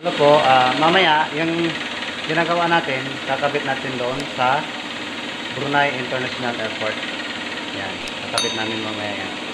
Ano po, ah, mamaya, yung ginagawa natin, kakabit natin doon sa Brunei International Airport. Yan, kakabit namin mamaya yan.